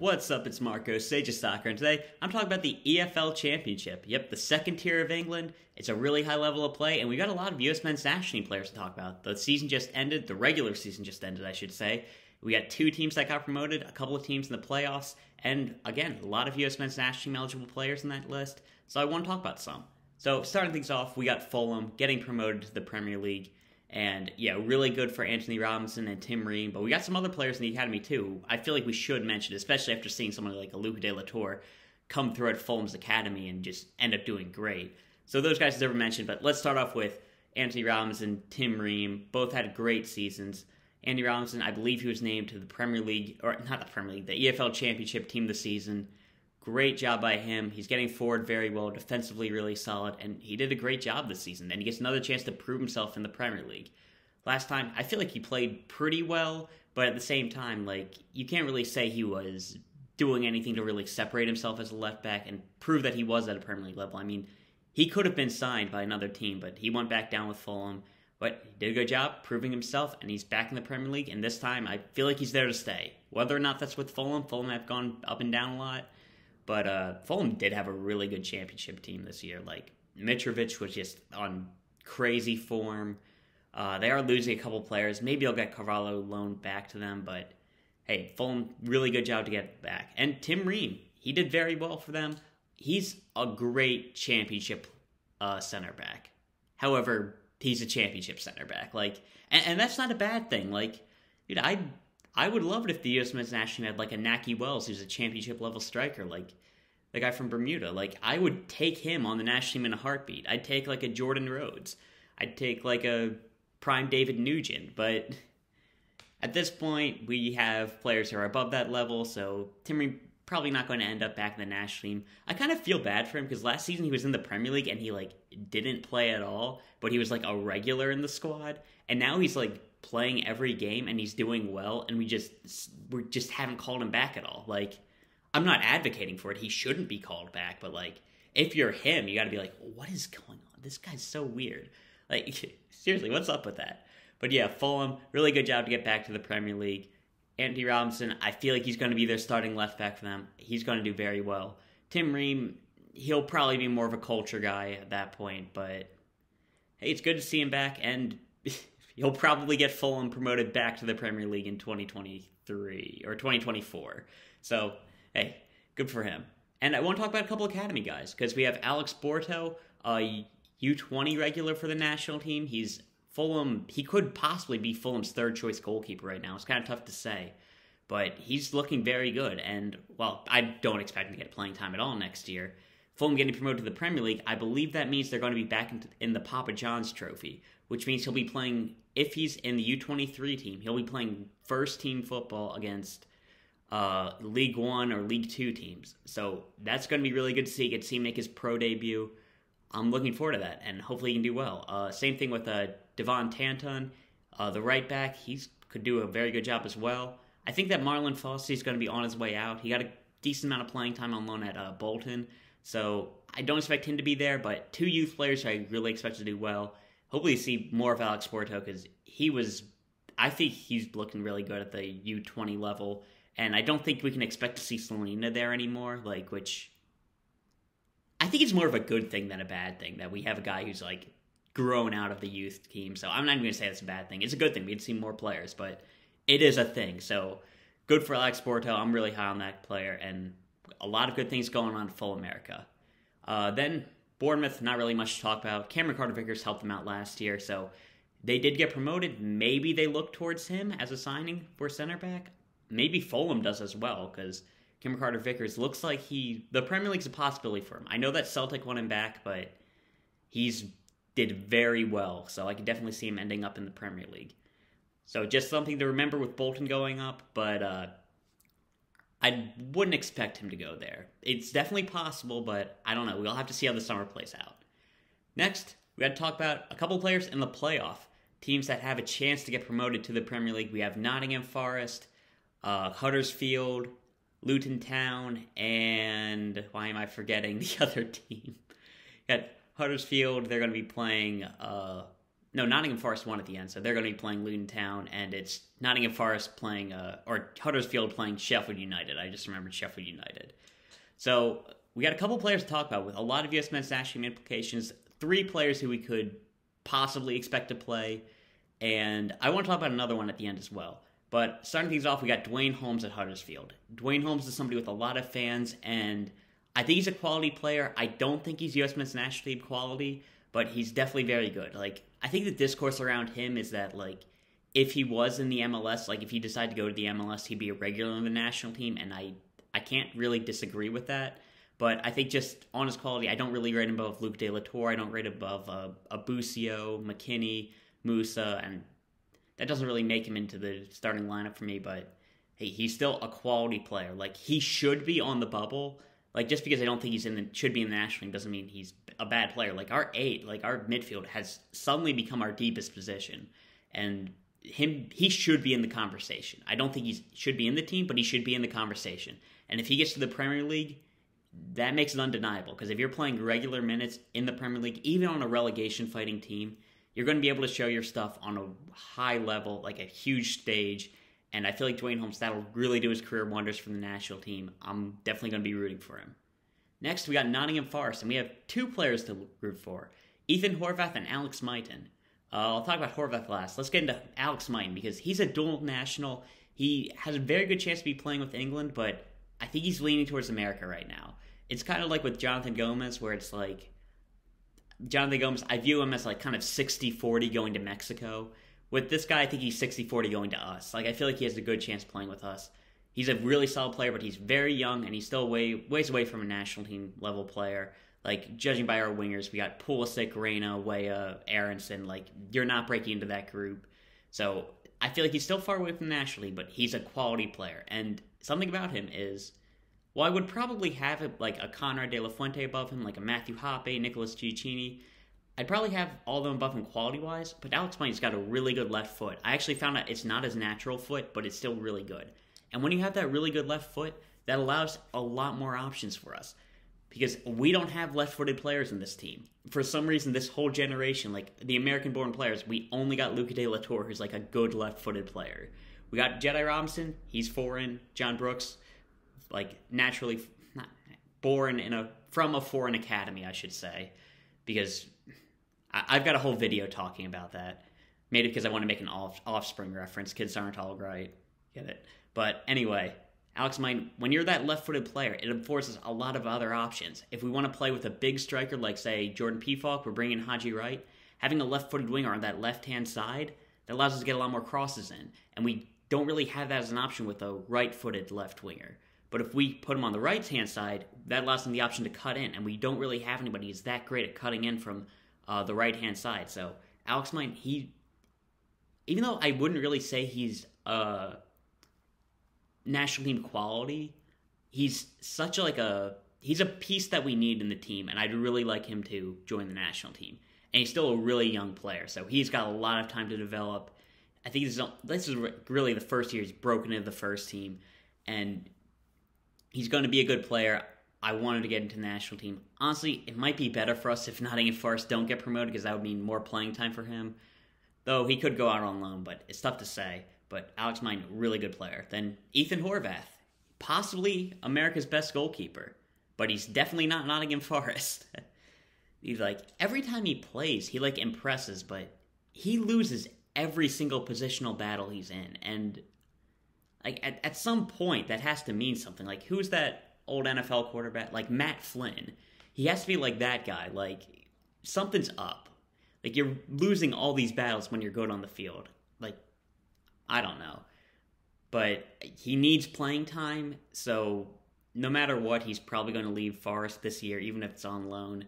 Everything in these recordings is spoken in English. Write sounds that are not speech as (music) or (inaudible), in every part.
What's up? It's Marco, Sage of Soccer, and today I'm talking about the EFL Championship. Yep, the second tier of England. It's a really high level of play, and we got a lot of US men's national team players to talk about. The season just ended, the regular season just ended, I should say. We got two teams that got promoted, a couple of teams in the playoffs, and again, a lot of US men's national team eligible players in that list. So I want to talk about some. So starting things off, we got Fulham getting promoted to the Premier League. And yeah, really good for Antonee Robinson and Tim Ream. But we got some other players in the academy too. I feel like we should mention, especially after seeing someone like a Luca de la Torre come through at Fulham's academy and just end up doing great. So those guys deserve mentioned. But let's start off with Antonee Robinson, and Tim Ream. Both had great seasons. Andy Robinson, I believe he was named to the Premier League, or not the Premier League, the EFL Championship Team this season. Great job by him. He's getting forward very well, defensively really solid, and he did a great job this season. And he gets another chance to prove himself in the Premier League. Last time, I feel like he played pretty well, but at the same time, like you can't really say he was doing anything to really separate himself as a left back and prove that he was at a Premier League level. I mean, he could have been signed by another team, but he went back down with Fulham. But he did a good job proving himself, and he's back in the Premier League. And this time, I feel like he's there to stay. Whether or not that's with Fulham, Fulham have gone up and down a lot. But uh, Fulham did have a really good championship team this year. Like Mitrovic was just on crazy form. Uh, they are losing a couple players. Maybe I'll get Carvalho loaned back to them, but hey, Fulham really good job to get back. And Tim Ream, he did very well for them. He's a great championship uh, center back. However, he's a championship center back. Like, and, and that's not a bad thing. Like, dude, I I would love it if the U.S. men's national team had like a Nahki Wells, who's a championship level striker, like the guy from Bermuda. Like, I would take him on the national team in a heartbeat. I'd take like a Jordan Rhodes. I'd take like a prime David Nugent. But at this point, we have players who are above that level, so Timmy probably not going to end up back in the national team. I kind of feel bad for him because last season he was in the Premier League and he like didn't play at all, but he was like a regular in the squad, and now he's like playing every game and he's doing well and we just we just haven't called him back at all. Like I'm not advocating for it. He shouldn't be called back, but like if you're him, you got to be like, what is going on? This guy's so weird. Like (laughs) seriously, what's up with that? But yeah, Fulham, really good job to get back to the Premier League. Andy Robinson, I feel like he's going to be their starting left back for them. He's going to do very well. Tim Ream, he'll probably be more of a culture guy at that point, but hey, it's good to see him back and he'll probably get Fulham promoted back to the Premier League in 2023 or 2024. So, hey, good for him. And I want to talk about a couple academy guys because we have Alex Borto, a U20 regular for the national team. He's Fulham. He could possibly be Fulham's third choice goalkeeper right now. It's kind of tough to say, but he's looking very good. And well, I don't expect him to get playing time at all next year. Fulham getting promoted to the Premier League, I believe that means they're going to be back in the Papa John's Trophy, which means he'll be playing if he's in the U23 team, he'll be playing first team football against uh, League One or League Two teams. So that's going to be really good to see. Get to see him make his pro debut. I'm looking forward to that, and hopefully he can do well. Uh, same thing with uh, Devan Tanton, uh, the right back. He could do a very good job as well. I think that Marlon Fossey is going to be on his way out. He got a decent amount of playing time on loan at uh, Bolton, so I don't expect him to be there. But two youth players I really expect to do well hopefully see more of Alex Borto because he was. I think he's looking really good at the U twenty level, and I don't think we can expect to see Slonina there anymore. Like, which I think it's more of a good thing than a bad thing that we have a guy who's like grown out of the youth team. So I'm not even going to say that's a bad thing. It's a good thing. We'd see more players, but it is a thing. So good for Alex Borto. I'm really high on that player, and a lot of good things going on in full America. Uh, then Bournemouth, not really much to talk about. Cameron Carter Vickers helped them out last year, so they did get promoted. Maybe they look towards him as a signing for center back. Maybe Fulham does as well, because Cameron Carter Vickers looks like he the Premier League's a possibility for him. I know that Celtic won him back, but he's did very well, so I could definitely see him ending up in the Premier League. So just something to remember with Bolton going up, but uh, I wouldn't expect him to go there. It's definitely possible, but I don't know. We'll have to see how the summer plays out. Next, we got to talk about a couple players in the playoff. Teams that have a chance to get promoted to the Premier League. We have Nottingham Forest, uh, Huddersfield, Luton Town, and why am I forgetting (laughs) the other team? got Huddersfield. They're going to be playing uh, no, Nottingham Forest won at the end, so they're going to be playing Luton Town, and it's Nottingham Forest playing, uh, or Huddersfield playing Sheffield United. I just remembered Sheffield United. So we got a couple players to talk about with a lot of U.S. men's national implications. Three players who we could possibly expect to play, and I want to talk about another one at the end as well. But starting things off, we got Duane Holmes at Huddersfield. Duane Holmes is somebody with a lot of fans, and I think he's a quality player. I don't think he's U.S. men's national team quality, but he's definitely very good. Like I think the discourse around him is that like if he was in the MLS, like if he decided to go to the MLS, he'd be a regular on the national team, and I I can't really disagree with that. But I think just on his quality, I don't really rate him above Luke De La Torre. I don't rate above uh, Abusio, McKennie, Musah, and that doesn't really make him into the starting lineup for me. But hey, he's still a quality player. Like he should be on the bubble. Like just because I don't think he's in the should be in the national team doesn't mean he's a bad player. Like our eight, like our midfield has suddenly become our deepest position, and him he should be in the conversation. I don't think he should be in the team, but he should be in the conversation. And if he gets to the Premier League, that makes it undeniable. Because if you're playing regular minutes in the Premier League, even on a relegation fighting team, you're going to be able to show your stuff on a high level, like a huge stage. And I feel like Duane Holmes, that'll really do his career wonders for the national team. I'm definitely going to be rooting for him. Next, we got Nottingham Forest, and we have two players to root for Ethan Horvath and Alex Mighten. Uh, I'll talk about Horvath last. Let's get into Alex Mighten because he's a dual national. He has a very good chance to be playing with England, but I think he's leaning towards America right now. It's kind of like with Jonathan Gomez, where it's like Jonathan Gomez, I view him as like kind of 60 40 going to Mexico. With this guy, I think he's 60 40 going to us. Like, I feel like he has a good chance playing with us. He's a really solid player, but he's very young and he's still way ways away from a national team level player. Like judging by our wingers, we got Pulisic, Reyna, Weah, Aaronson. Like you're not breaking into that group, so I feel like he's still far away from the national league, but he's a quality player. And something about him is, well, I would probably have like a Konrad De La Fuente above him, like a Matthew Hoppe, Nicholas Gioacchini. I'd probably have all them above him quality wise, but Alex Mighten's got a really good left foot. I actually found out it's not his natural foot, but it's still really good. And when you have that really good left foot, that allows a lot more options for us. Because we don't have left footed players in this team. For some reason, this whole generation, like the American born players, we only got Luca De La Torre, who's like a good left footed player. We got Jedi Robinson, he's foreign. John Brooks, like naturally not born in a from a foreign academy, I should say. Because I, have got a whole video talking about that. Maybe because I want to make an off, offspring reference. Kids aren't all right. Get it? But anyway, Alex Mighten, when you're that left footed player, it us a lot of other options. If we want to play with a big striker like, say, Jordan Pefok, we're bringing Haji Wright, having a left footed winger on that left hand side, that allows us to get a lot more crosses in. And we don't really have that as an option with a right footed left winger. But if we put him on the right hand side, that allows him the option to cut in. And we don't really have anybody who's that great at cutting in from uh, the right hand side. So Alex Mighten, he, even though I wouldn't really say he's uh, national team quality. He's such a, like a he's a piece that we need in the team, and I'd really like him to join the national team. And he's still a really young player, so he's got a lot of time to develop. I think this is this is really the first year he's broken into the first team, and he's going to be a good player. I wanted to get into the national team. Honestly, it might be better for us if Nottingham Forest don't get promoted because that would mean more playing time for him. Though he could go out on loan, but it's tough to say but Alex Mighten, really good player. Then Ethan Horvath, possibly America's best goalkeeper, but he's definitely not Nottingham Forest. (laughs) he's like every time he plays, he like impresses, but he loses every single positional battle he's in, and like at, at some point that has to mean something. Like who's that old NFL quarterback? Like Matt Flynn. He has to be like that guy. Like something's up. Like you're losing all these battles when you're good on the field. Like I don't know. But he needs playing time, so no matter what, he's probably going to leave Forest this year, even if it's on loan.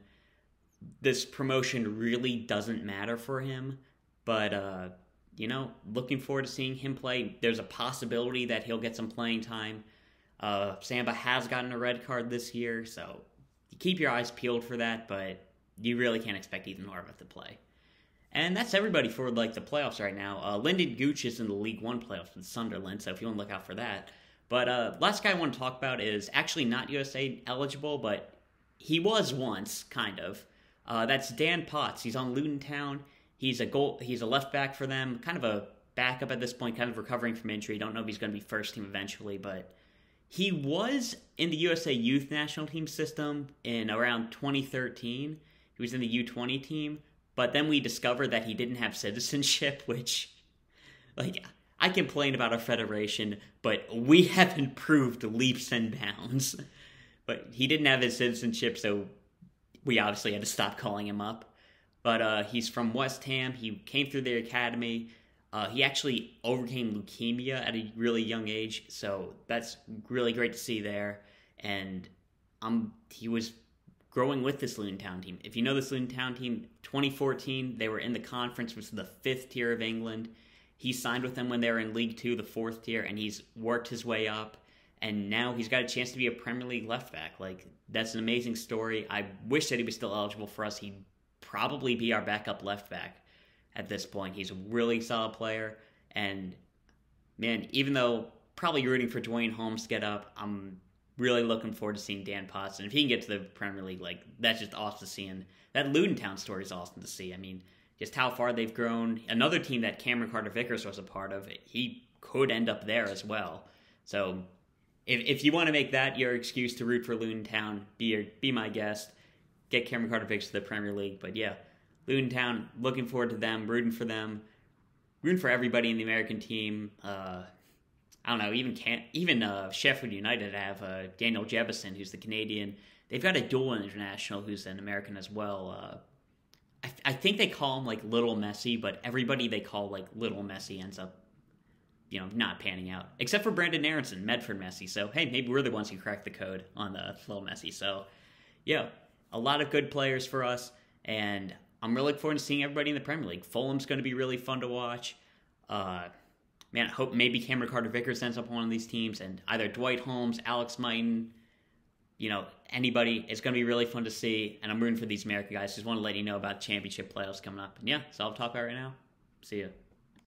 This promotion really doesn't matter for him, but uh, you know, looking forward to seeing him play. There's a possibility that he'll get some playing time. Uh, Samba has gotten a red card this year, so keep your eyes peeled for that. But you really can't expect Ethan Horvath to play. And that's everybody for like the playoffs right now. Uh, Lynden Gooch is in the League One playoffs with Sunderland, so if you want to look out for that. But uh, last guy I want to talk about is actually not USA eligible, but he was once, kind of. Uh, that's Dan Potts. He's on Luton Town. He's a goal. He's a left back for them, kind of a backup at this point, kind of recovering from injury. Don't know if he's going to be first team eventually, but he was in the USA Youth National Team system in around 2013. He was in the U20 team, but then we discovered that he didn't have (laughs) citizenship, which, like, I complain about our federation, but we (laughs) have improved leaps and bounds. But he didn't have his citizenship, so we obviously had to stop calling him up. But uh, he's from West Ham. He came through the academy. Uh, he actually overcame leukemia at a really young age, so that's really great to see there. And um, he was growing with this Town team. If you know this Town team, 2014 they were in the conference, which is the fifth tier of England. He signed with them when they were in League Two, the fourth tier, and he's worked his way up. And now he's got a chance to be a Premier League left back. Like that's an amazing story. I wish that he was still eligible for us. He'd probably be our backup left back at this point. He's a really solid player, and man, even though probably rooting for Duane Holmes to get up, I'm really looking forward to seeing Dan Potts. And if he can get to the Premier League, like that's just awesome to see. And that Luton Town story is awesome to see. I mean, just how far they've grown. Another team that Cameron Carter Vickers was a part of, he could end up there as well. So if, if you want to make that your excuse to root for Luton Town, be be my guest. Get Cameron Carter Vickers to the Premier League. But yeah, Town, looking forward to them, rooting for them, rooting for everybody in the American team. Uh, I don't know, even can even uh, Sheffield United have uh, Daniel Jebbison, who's the Canadian. They've got a dual international who's an American as well. Uh, I, th- I, think they call him like Little Messi, but everybody they call like Little Messi ends up, you know, not panning out. Except for Brandon Aaronson, Medford Messi. So hey, maybe we're the ones who cracked the code on the Little Messi. So yeah, a lot of good players for us, and I'm really looking forward to seeing everybody in the Premier League. Fulham's going to be really fun to watch. Uh, man, I hope maybe Cameron Carter Vickers ends up on one of these teams, and either Dwight Holmes, Alex Mighten, you know, anybody. It's going to be really fun to see, and I'm rooting for these American guys. Just want to let you know about championship playoffs coming up. And yeah, so I'll talk about right now. See ya.